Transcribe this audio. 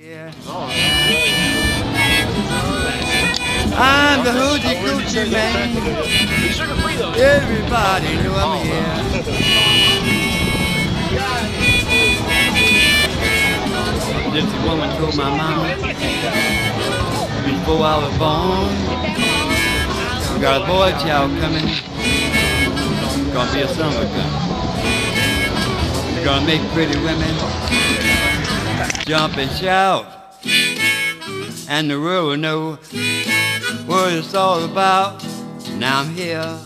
Yeah. I'm the hoochie coochie man. Everybody knew I'm here. Woman told my mama before I was born. We got a boy child coming. Gonna be a summer. We're gonna make pretty women jump and shout. And the world will know what it's all about. Now I'm here